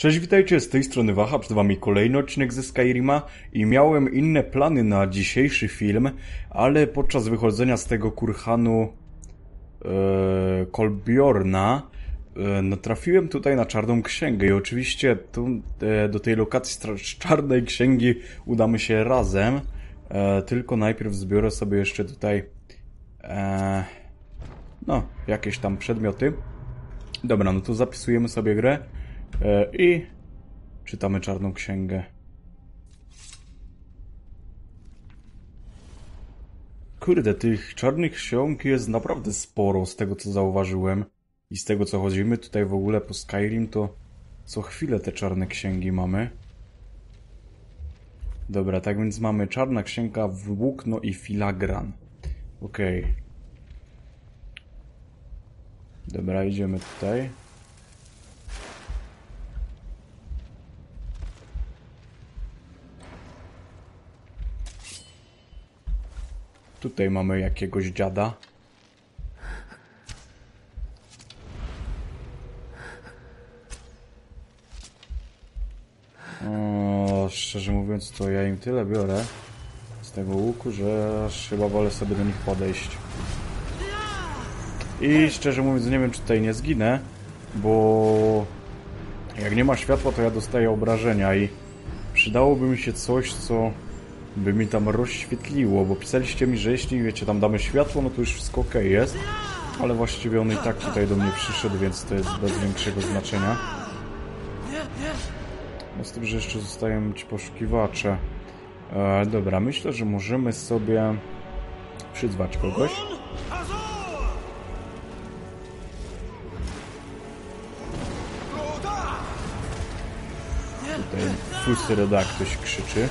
Cześć, witajcie, z tej strony Waha, przed wami kolejny odcinek ze Skyrima i miałem inne plany na dzisiejszy film, ale podczas wychodzenia z tego kurhanu e, Kolbjorna e, natrafiłem tutaj na czarną księgę i oczywiście tu, e, do tej lokacji czarnej księgi udamy się razem, e, tylko najpierw zbiorę sobie jeszcze tutaj e, no, jakieś tam przedmioty. Dobra, no to zapisujemy sobie grę. E, I czytamy czarną księgę. Kurde, tych czarnych ksiąg jest naprawdę sporo z tego co zauważyłem. I z tego co chodzimy tutaj w ogóle po Skyrim, to co chwilę te czarne księgi mamy. Dobra, tak więc mamy czarna księga, włókno i filagran. Okej. Okay. Dobra, idziemy tutaj. Tutaj mamy jakiegoś dziada. O, szczerze mówiąc, to ja im tyle biorę z tego łuku, że aż chyba wolę sobie do nich podejść. I szczerze mówiąc, nie wiem, czy tutaj nie zginę, bo jak nie ma światła, to ja dostaję obrażenia i przydałoby mi się coś, co by mi tam rozświetliło, bo pisaliście mi, że jeśli, wiecie, tam damy światło, no to już wszystko ok jest, ale właściwie on i tak tutaj do mnie przyszedł, więc to jest bez większego znaczenia. No z tym, że jeszcze zostają ci poszukiwacze. E, dobra, myślę, że możemy sobie przyzwać kogoś. Tutaj Fusy Redak ktoś krzyczy.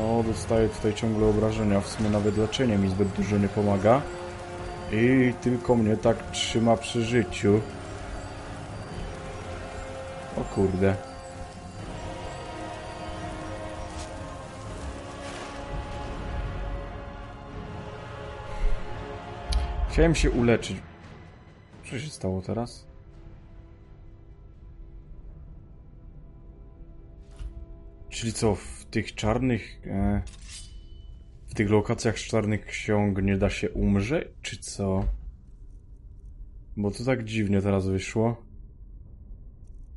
No, dostaję tutaj ciągle obrażenia, w sumie nawet leczenie mi zbyt dużo nie pomaga. I tylko mnie tak trzyma przy życiu. O kurde. Chciałem się uleczyć. Co się stało teraz? Czyli co, tych czarnych... E, w tych lokacjach czarnych ksiąg nie da się umrzeć, czy co? Bo to tak dziwnie teraz wyszło.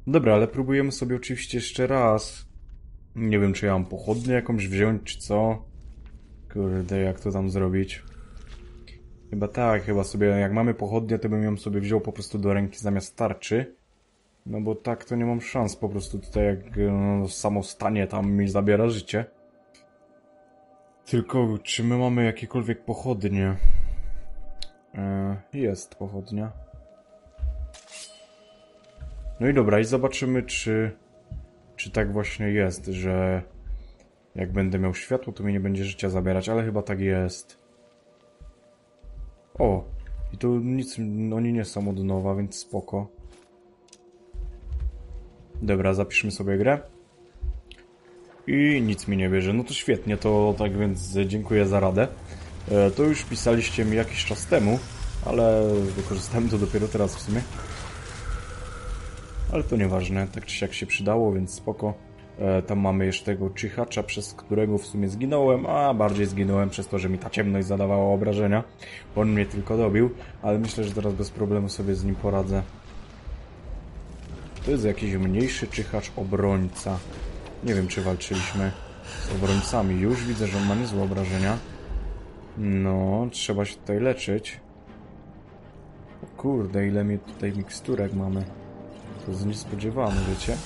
Dobra, ale próbujemy sobie oczywiście jeszcze raz. Nie wiem, czy ja mam pochodnię jakąś wziąć, czy co. Kurde, jak to tam zrobić? Chyba tak, chyba sobie, jak mamy pochodnię, to bym ją sobie wziął po prostu do ręki zamiast tarczy. No bo tak to nie mam szans po prostu tutaj jak no, samo stanie tam mi zabiera życie. Tylko czy my mamy jakiekolwiek pochodnie? E, jest pochodnia. No i dobra, i zobaczymy czy czy tak właśnie jest, że jak będę miał światło, to mi nie będzie życia zabierać, ale chyba tak jest. O, i tu nic, oni nie są od nowa, więc spoko. Dobra, zapiszmy sobie grę. I nic mi nie bierze. No to świetnie, to tak więc dziękuję za radę. E, to już pisaliście mi jakiś czas temu, ale wykorzystałem to dopiero teraz w sumie. Ale to nieważne, tak czy siak się przydało, więc spoko. E, tam mamy jeszcze tego czyhacza, przez którego w sumie zginąłem, a bardziej zginąłem przez to, że mi ta ciemność zadawała obrażenia. On mnie tylko dobił, ale myślę, że teraz bez problemu sobie z nim poradzę. To jest jakiś mniejszy czyhacz obrońca. Nie wiem, czy walczyliśmy z obrońcami. Już widzę, że on ma niezłe obrażenia. No, trzeba się tutaj leczyć. O kurde, ile mi tutaj miksturek mamy. To jest niespodziewane, wiecie?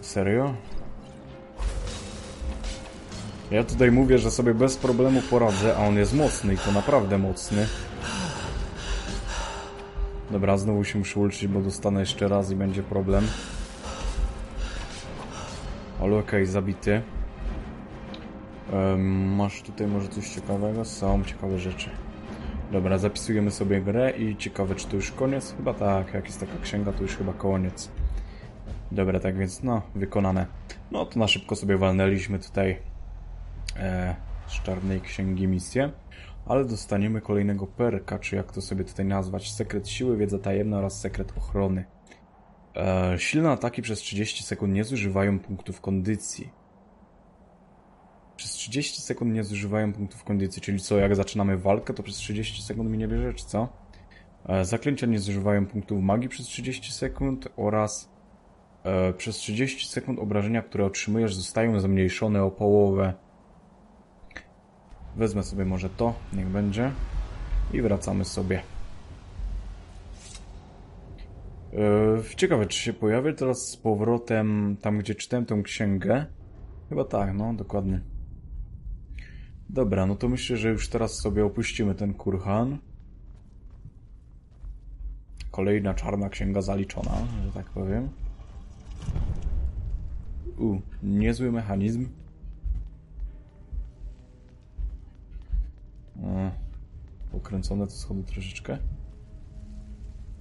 Serio? Ja tutaj mówię, że sobie bez problemu poradzę, a on jest mocny i to naprawdę mocny. Dobra, znowu się muszę uleczyć, bo dostanę jeszcze raz i będzie problem. Ale okej, okay, zabity. Um, masz tutaj może coś ciekawego? Są ciekawe rzeczy. Dobra, zapisujemy sobie grę i ciekawe, czy to już koniec? Chyba tak, jak jest taka księga, to już chyba koniec. Dobra, tak więc no, wykonane. No to na szybko sobie walnęliśmy tutaj e, z czarnej księgi misję, ale dostaniemy kolejnego perka, czy jak to sobie tutaj nazwać, sekret siły, wiedza tajemna oraz sekret ochrony. E, silne ataki przez 30 sekund nie zużywają punktów kondycji. Przez 30 sekund nie zużywają punktów kondycji, czyli co, jak zaczynamy walkę, to przez 30 sekund mi nie bierze, czy co? E, zaklęcia nie zużywają punktów magii przez 30 sekund oraz e, przez 30 sekund obrażenia, które otrzymujesz zostają zmniejszone o połowę. Wezmę sobie może to, niech będzie. I wracamy sobie. E, ciekawe, czy się pojawię teraz z powrotem tam, gdzie czytałem tę księgę. Chyba tak, no, dokładnie. Dobra, no to myślę, że już teraz sobie opuścimy ten kurhan. Kolejna czarna księga zaliczona, że tak powiem. U, niezły mechanizm. Pokręcone te schody troszeczkę.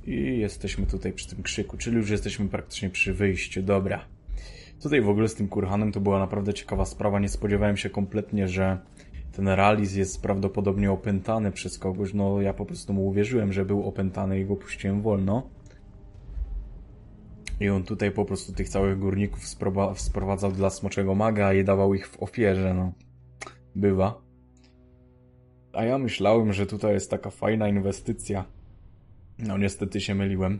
I jesteśmy tutaj przy tym krzyku, czyli już jesteśmy praktycznie przy wyjściu. Dobra. Tutaj w ogóle z tym kurhanem to była naprawdę ciekawa sprawa. Nie spodziewałem się kompletnie, że ten realiz jest prawdopodobnie opętany przez kogoś. No ja po prostu mu uwierzyłem, że był opętany i go puściłem wolno. I on tutaj po prostu tych całych górników sprowadzał dla smoczego maga i dawał ich w ofierze, no. Bywa. A ja myślałem, że tutaj jest taka fajna inwestycja. No niestety się myliłem.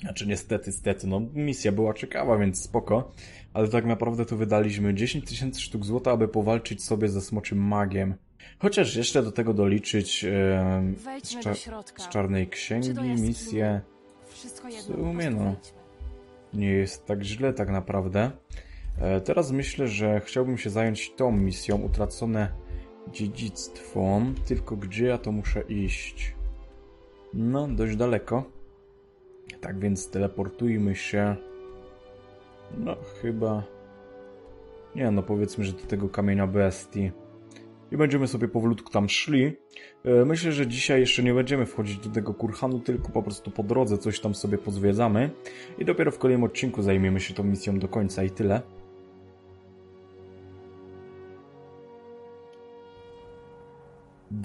Znaczy niestety, stety, no misja była ciekawa, więc spoko. Ale tak naprawdę to wydaliśmy 10 tysięcy sztuk złota, aby powalczyć sobie ze smoczym magiem. Chociaż jeszcze do tego doliczyć e, z, cza z, czarnej księgi misję. W sumie no. Nie jest tak źle tak naprawdę. E, teraz myślę, że chciałbym się zająć tą misją, utracone dziedzictwo. Tylko gdzie ja to muszę iść? No, dość daleko. Tak więc teleportujmy się. No, chyba... Nie, no powiedzmy, że do tego kamienia bestii. I będziemy sobie powolutku tam szli. E, myślę, że dzisiaj jeszcze nie będziemy wchodzić do tego kurhanu, tylko po prostu po drodze coś tam sobie pozwiedzamy. I dopiero w kolejnym odcinku zajmiemy się tą misją do końca i tyle.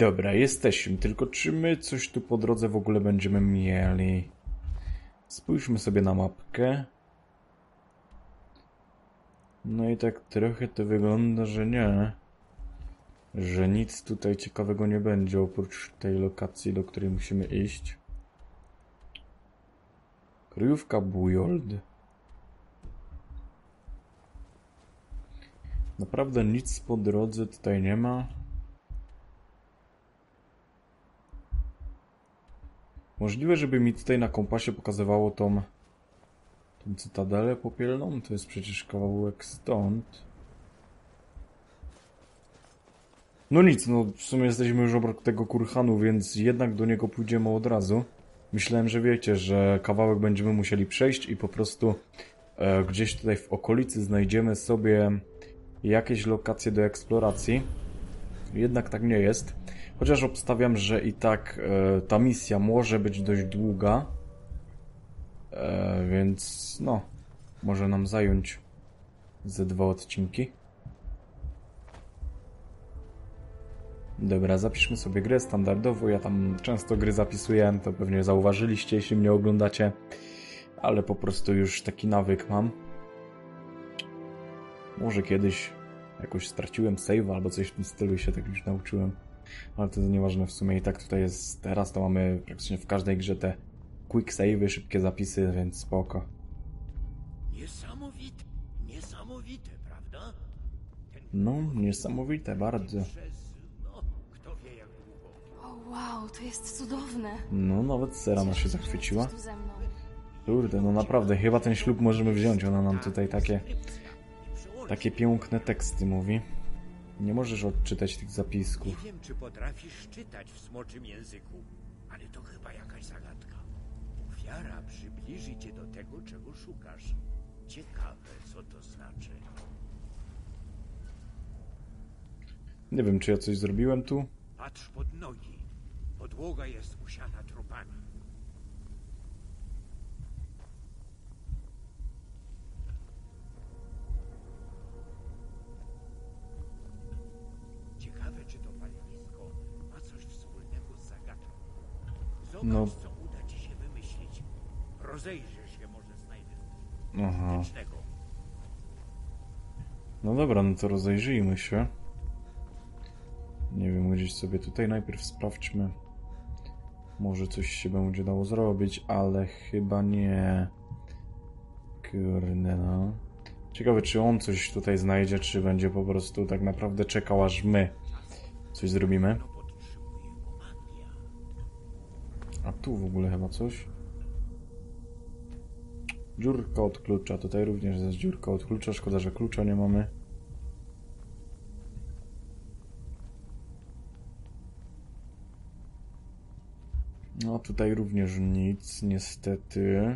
Dobra, jesteśmy. Tylko czy my coś tu po drodze w ogóle będziemy mieli? Spójrzmy sobie na mapkę. No i tak trochę to wygląda, że nie. Że nic tutaj ciekawego nie będzie oprócz tej lokacji, do której musimy iść. Kryjówka Bujold. Naprawdę nic po drodze tutaj nie ma. Możliwe, żeby mi tutaj na kompasie pokazywało tą, tą cytadelę popielną. To jest przecież kawałek stąd. No nic, no w sumie jesteśmy już obok tego kurhanu, więc jednak do niego pójdziemy od razu. Myślałem, że wiecie, że kawałek będziemy musieli przejść i po prostu e, gdzieś tutaj w okolicy znajdziemy sobie jakieś lokacje do eksploracji. Jednak tak nie jest. Chociaż obstawiam, że i tak e, ta misja może być dość długa. E, więc no, może nam zająć ze dwa odcinki. Dobra, zapiszmy sobie grę standardowo. Ja tam często gry zapisuję, to pewnie zauważyliście, jeśli mnie oglądacie. Ale po prostu już taki nawyk mam. Może kiedyś jakoś straciłem save albo coś w tym stylu się tak już nauczyłem. Ale to nieważne w sumie i tak tutaj jest teraz, to mamy praktycznie w każdej grze te quick save'y, szybkie zapisy, więc spoko. Niesamowite, niesamowite, prawda? Ten No, niesamowite, bardzo. no, kto wie jak długo. O wow, to jest cudowne. No, nawet Sera nas się zachwyciła. Kurde, no naprawdę, chyba ten ślub możemy wziąć. Ona nam tutaj takie, takie piękne teksty mówi. Nie możesz odczytać tych Nie zapisków. wiem, czy potrafisz czytać w smoczym języku, ale to chyba jakaś zagadka. Ofiara przybliży cię do tego, czego szukasz. Ciekawe, co to znaczy. Nie wiem, czy ja coś zrobiłem tu. Patrz pod nogi. Podłoga jest usiana trupami. No. co uda ci się wymyślić. Rozejrzysz się, może znajdę Aha. No dobra, no to rozejrzyjmy się. Nie wiem, gdzieś sobie tutaj najpierw sprawdźmy. Może coś się będzie dało zrobić, ale chyba nie. Kurde no. Ciekawe, czy on coś tutaj znajdzie, czy będzie po prostu tak naprawdę czekał, aż my coś zrobimy. A tu w ogóle chyba coś. Dziurka od klucza. Tutaj również jest dziurka od klucza. Szkoda, że klucza nie mamy. No tutaj również nic, niestety.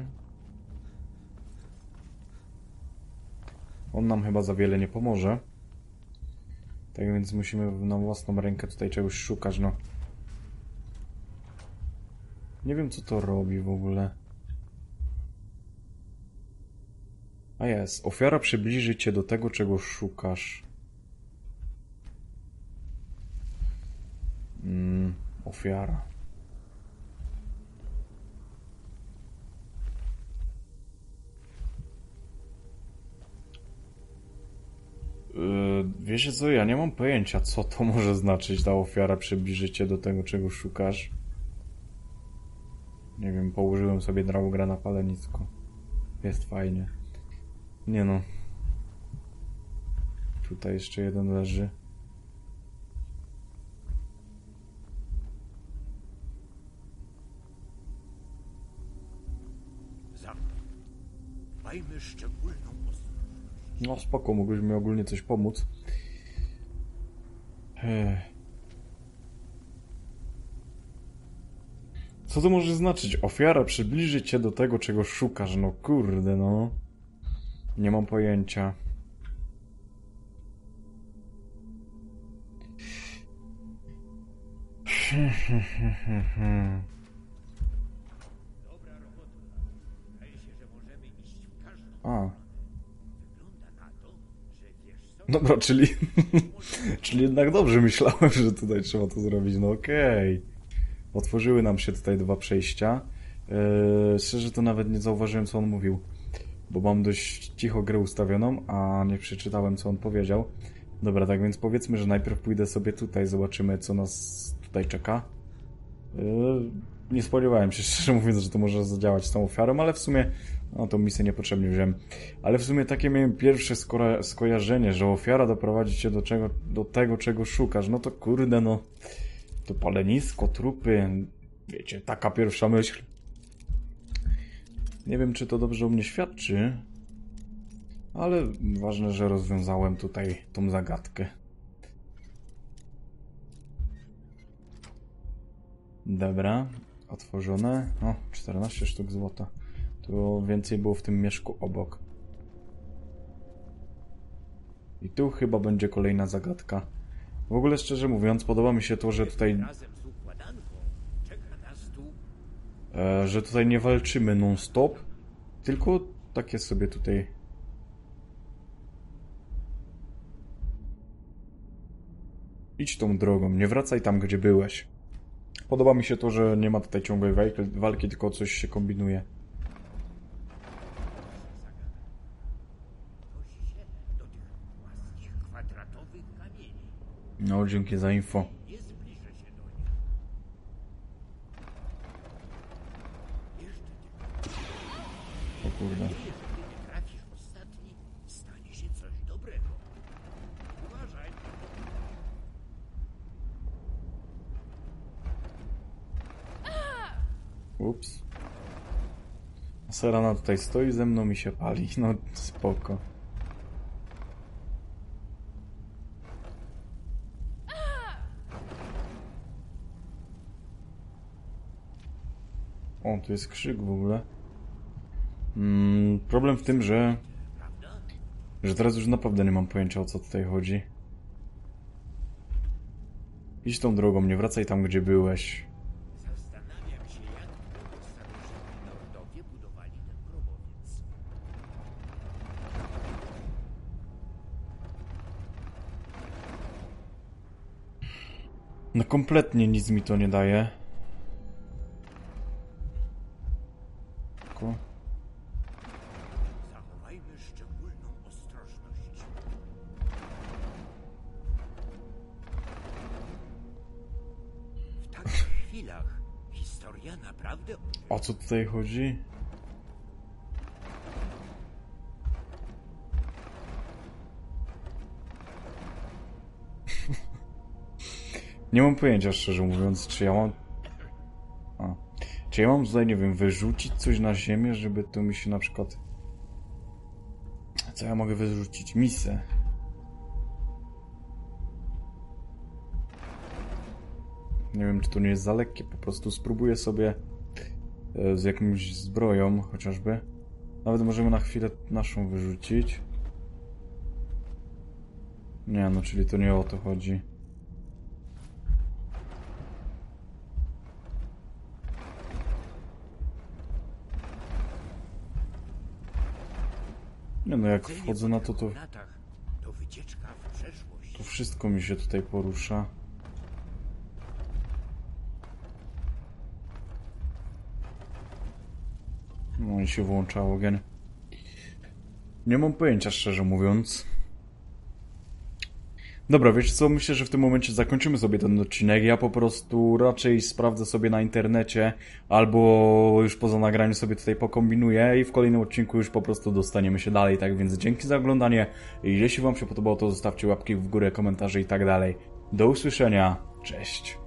On nam chyba za wiele nie pomoże. Tak więc musimy na własną rękę tutaj czegoś szukać, no. Nie wiem, co to robi w ogóle. A jest. Ofiara przybliży cię do tego, czego szukasz. Mm, ofiara. Yy, wiecie co, ja nie mam pojęcia, co to może znaczyć, ta ofiara przybliży cię do tego, czego szukasz. Nie wiem, położyłem sobie draugra na palenisko. Jest fajnie. Nie no. Tutaj jeszcze jeden leży. Dbajmy szczególną ostrożność. No spoko, mógłbyś mi ogólnie coś pomóc. Ech. Co to może znaczyć? Ofiara przybliży cię do tego, czego szukasz. No kurde, no. Nie mam pojęcia. A, co? dobra, czyli... czyli jednak dobrze myślałem, że tutaj trzeba to zrobić. No okej. Otworzyły nam się tutaj dwa przejścia. Eee, szczerze to nawet nie zauważyłem, co on mówił. Bo mam dość cicho grę ustawioną, a nie przeczytałem, co on powiedział. Dobra, tak więc powiedzmy, że najpierw pójdę sobie tutaj, zobaczymy, co nas tutaj czeka. Eee, nie spodziewałem się, szczerze mówiąc, że to może zadziałać z tą ofiarą, ale w sumie no tą misję niepotrzebnie wziąłem. Ale w sumie takie miałem pierwsze skojarzenie, że ofiara doprowadzi cię do, czego, do tego, czego szukasz. No to kurde, no. To palenisko, trupy. Wiecie, taka pierwsza myśl. Nie wiem, czy to dobrze o mnie świadczy, ale ważne, że rozwiązałem tutaj tą zagadkę. Dobra, otworzone. O, 14 sztuk złota. Tu więcej było w tym mieszku obok. I tu chyba będzie kolejna zagadka. W ogóle szczerze mówiąc, podoba mi się to, że tutaj, e, że tutaj nie walczymy non-stop, tylko takie sobie tutaj. Idź tą drogą, nie wracaj tam, gdzie byłeś. Podoba mi się to, że nie ma tutaj ciągłej walki tylko coś się kombinuje. Kosi się do tych płaskich, kwadratowych kamieni. No, dzięki za info. O kurde. Ups. Serana tutaj stoi ze mną i się pali. No spoko. O, tu jest krzyk w ogóle. Mm, problem w tym, że... Że teraz już naprawdę nie mam pojęcia o co tutaj chodzi. Idź tą drogą, nie wracaj tam, gdzie byłeś. No kompletnie nic mi to nie daje. Chwilach. Historia naprawdę O co tutaj chodzi? Nie mam pojęcia, szczerze mówiąc, czy ja mam... A. Czy ja mam tutaj, nie wiem, wyrzucić coś na ziemię, żeby to mi się na przykład... Co ja mogę wyrzucić? Misę. Nie wiem, czy to nie jest za lekkie. Po prostu spróbuję sobie e, z jakąś zbroją chociażby. Nawet możemy na chwilę naszą wyrzucić. Nie, no czyli to nie o to chodzi. Nie no, jak wchodzę na to, to, to wszystko mi się tutaj porusza. I się włącza ogień. Nie mam pojęcia, szczerze mówiąc. Dobra, wiesz co, myślę, że w tym momencie zakończymy sobie ten odcinek. Ja po prostu raczej sprawdzę sobie na internecie, albo już poza nagraniem sobie tutaj pokombinuję i w kolejnym odcinku już po prostu dostaniemy się dalej. Tak więc dzięki za oglądanie. Jeśli wam się podobało, to zostawcie łapki w górę, komentarze i tak dalej. Do usłyszenia. Cześć.